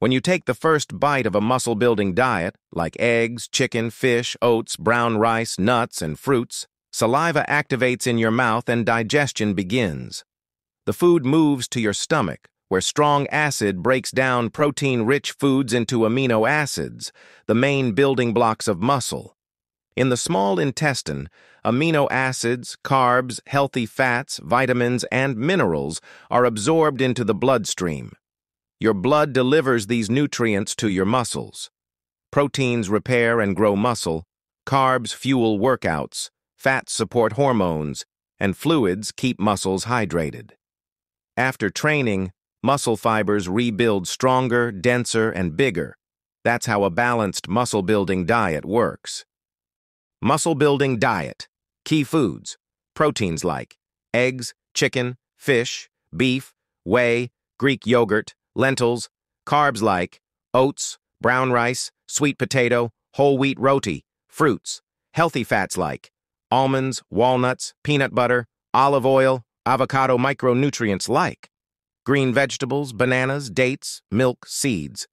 When you take the first bite of a muscle-building diet, like eggs, chicken, fish, oats, brown rice, nuts, and fruits, saliva activates in your mouth and digestion begins. The food moves to your stomach, where strong acid breaks down protein-rich foods into amino acids, the main building blocks of muscle. In the small intestine, amino acids, carbs, healthy fats, vitamins, and minerals are absorbed into the bloodstream. Your blood delivers these nutrients to your muscles. Proteins repair and grow muscle, carbs fuel workouts, fats support hormones, and fluids keep muscles hydrated. After training, muscle fibers rebuild stronger, denser, and bigger. That's how a balanced muscle-building diet works. Muscle-building diet. Key foods. Proteins like eggs, chicken, fish, beef, whey, Greek yogurt, lentils, carbs like oats, brown rice, sweet potato, whole wheat roti, fruits, healthy fats like almonds, walnuts, peanut butter, olive oil, avocado micronutrients like green vegetables, bananas, dates, milk, seeds,